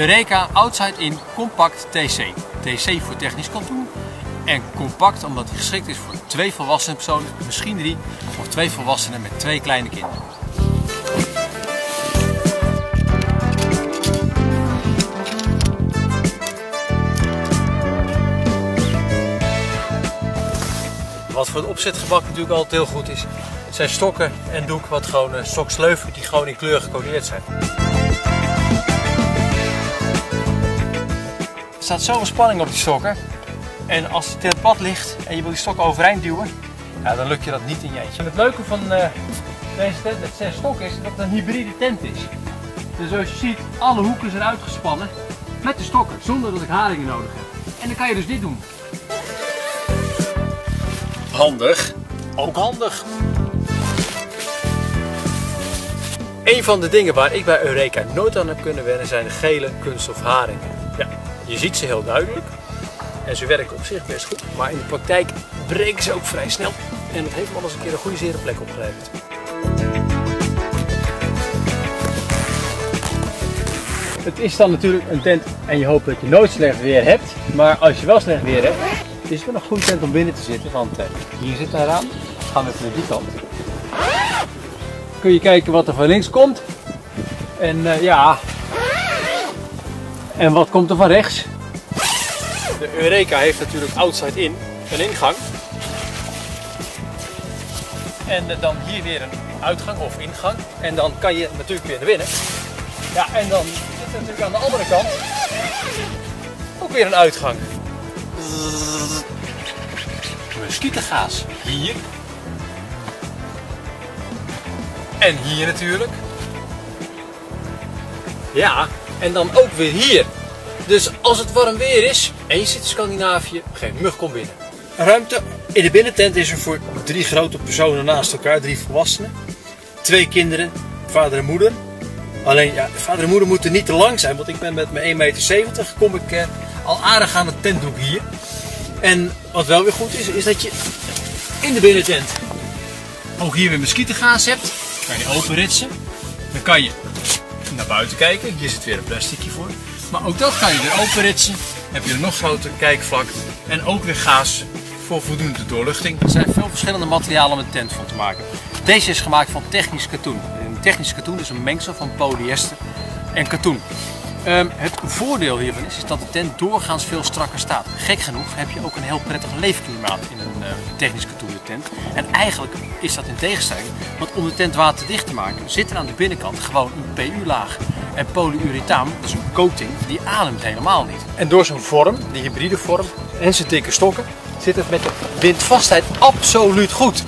Eureka Outside In Compact TC. TC voor technisch katoen. En compact omdat hij geschikt is voor twee volwassen personen, misschien drie, of twee volwassenen met twee kleine kinderen. Wat voor het opzetgebak natuurlijk altijd heel goed is, zijn stokken en doek wat gewoon uh, stoksleuven die gewoon in kleur gecodeerd zijn. Staat zoveel spanning op die stokken. En als het het pad ligt en je wil die stok overeind duwen, ja, dan lukt je dat niet in je eentje. En het leuke van uh, deze tent met zes stokken is dat het een hybride tent is. Dus zoals je ziet, alle hoeken zijn uitgespannen met de stokken, zonder dat ik haringen nodig heb. En dan kan je dus dit doen. Handig, ook handig. Een van de dingen waar ik bij Eureka nooit aan heb kunnen wennen zijn de gele kunststof haringen. Je ziet ze heel duidelijk en ze werken op zich best goed, maar in de praktijk breken ze ook vrij snel. En dat heeft me al eens een keer een goede zere plek opgeleverd. Het is dan natuurlijk een tent en je hoopt dat je nooit slecht weer hebt. Maar als je wel slecht weer hebt, is het wel een goede tent om binnen te zitten. Want eh, hier zit een raam. Gaan we even naar die kant. Kun je kijken wat er van links komt. En uh, ja. En wat komt er van rechts? De Eureka heeft natuurlijk outside in een ingang. En dan hier weer een uitgang of ingang. En dan kan je natuurlijk weer naar binnen. Ja, en dan zit er natuurlijk aan de andere kant ook weer een uitgang. Muskietengaas hier. En hier natuurlijk. Ja, en dan ook weer hier. Dus als het warm weer is en je zit in Scandinavië, geen mug komt binnen. Ruimte in de binnentent is er voor drie grote personen naast elkaar, drie volwassenen. Twee kinderen, vader en moeder. Alleen, ja, vader en moeder moeten niet te lang zijn, want ik ben met mijn 1,70 meter, kom ik eh, al aardig aan het tentdoek hier. En wat wel weer goed is, is dat je in de binnentent ook hier weer muskietengaas hebt. Kan je openritsen. Dan kan je naar buiten kijken. Hier zit weer een plasticje voor. Maar ook dat kan je weer openritsen. Heb je een nog groter kijkvlak. En ook weer gaas voor voldoende doorluchting. Er zijn veel verschillende materialen om een tent van te maken. Deze is gemaakt van technisch katoen. Een technisch katoen is een mengsel van polyester en katoen. Um, het voordeel hiervan is, is, dat de tent doorgaans veel strakker staat. Gek genoeg heb je ook een heel prettig leefklimaat in een uh, technisch katoenen tent. En eigenlijk is dat in tegenstelling, want om de tent waterdicht te maken zit er aan de binnenkant gewoon een PU-laag. En polyurethaan, is een coating, die ademt helemaal niet. En door zijn vorm, die hybride vorm en zijn dikke stokken, zit het met de windvastheid absoluut goed.